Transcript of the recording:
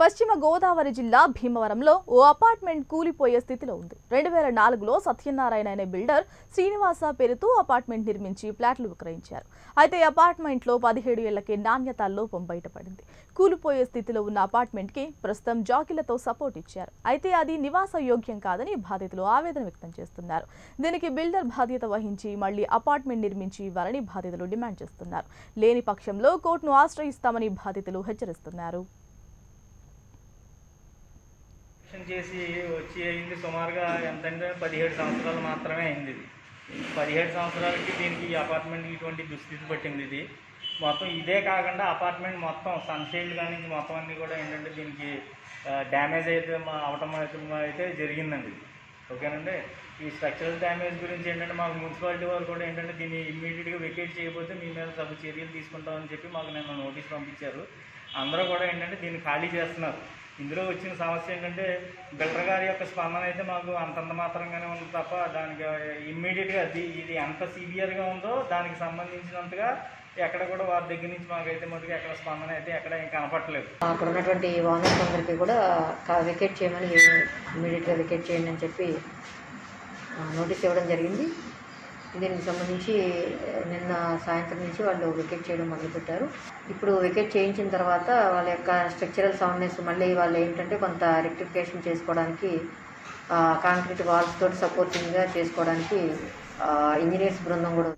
పశ్చిమ గోదావరి జిల్లా భీమవరంలో ఓ అపార్ట్మెంట్ కూలిపోయే స్థితిలో ఉంది. రెండు వేల నాలుగులో సత్యనారాయణ అనే బిల్డర్ శ్రీనివాస పేరుతో అపార్ట్మెంట్ నిర్మించి ఫ్లాట్లు విక్రయించారు. అయితే అపార్ట్మెంట్లో పదిహేడు ఏళ్ళకే నాణ్యత లోపం బయటపడింది. కూలిపోయే స్థితిలో ఉన్న అపార్ట్మెంట్కి ప్రస్తుతం జాకీలతో సపోర్ట్ ఇచ్చారు. అయితే అది నివాస యోగ్యం కాదని బాధితులు ఆవేదన వ్యక్తం చేస్తున్నారు. దీనికి బిల్డర్ బాధ్యత వహించి మళ్ళీ అపార్ట్మెంట్ నిర్మించి ఇవ్వాలని బాధితులు డిమాండ్ చేస్తున్నారు. లేని పక్షంలో కోర్టును ఆశ్రయిస్తామని బాధితులు హెచ్చరిస్తున్నారు. కన్స్ట్రక్షన్ చేసి వచ్చి అయింది సుమారుగా ఎంతంటే పదిహేడు సంవత్సరాలు మాత్రమే అయింది ఇది. పదిహేడు సంవత్సరాలకి దీనికి ఈ అపార్ట్మెంట్ ఇటువంటి దుస్థితి పట్టింది ఇది. మొత్తం ఇదే కాకుండా అపార్ట్మెంట్ మొత్తం సన్షైడ్ కానీ మొత్తం అన్నీ కూడా ఏంటంటే దీనికి డ్యామేజ్ అయితే మా అవటం అయితే అయితే జరిగిందండి ఓకేనండి? ఈ స్ట్రక్చరల్ డ్యామేజ్ గురించి ఏంటంటే మాకు మున్సిపాలిటీ వాళ్ళు కూడా ఏంటంటే దీన్ని ఇమ్మీడియట్గా వెకేట్ చేయకపోతే మీ మీద సభ చర్యలు తీసుకుంటామని చెప్పి మాకు నేను నోటీస్ పంపించారు. అందరూ కూడా ఏంటంటే దీన్ని ఖాళీ చేస్తున్నారు. ఇందులో వచ్చిన సమస్య ఏంటంటే బిల్డర్ గారి యొక్క స్పందన అయితే మాకు అంతంత మాత్రంగానే ఉంది తప్ప దానికి ఇమ్మీడియట్గా అది ఇది ఎంత సివియర్గా ఉందో దానికి సంబంధించినంతగా ఎక్కడ కూడా వారి దగ్గర నుంచి మాకైతే మటుకు ఎక్కడ స్పందన అయితే ఎక్కడ ఏం కనపట్లేదు అక్కడ ఉన్నటువంటి ఓనర్స్ అందరికీ కూడా వికెట్ చేయమని ఇమ్మీడియట్గా వికెట్ చేయండి అని చెప్పి నోటీస్ ఇవ్వడం జరిగింది. దీనికి సంబంధించి నిన్న సాయంత్రం నుంచి వాళ్ళు వికెట్ చేయడం మొదలుపెట్టారు. ఇప్పుడు వికెట్ చేయించిన తర్వాత వాళ్ళ యొక్క స్ట్రక్చరల్ సౌండ్నెస్ మళ్ళీ వాళ్ళు ఏంటంటే కొంత రెక్టిఫికేషన్ చేసుకోవడానికి కాంక్రీట్ వాల్స్ తోటి సపోర్టింగ్గా చేసుకోవడానికి ఇంజనీర్స్ బృందం కూడా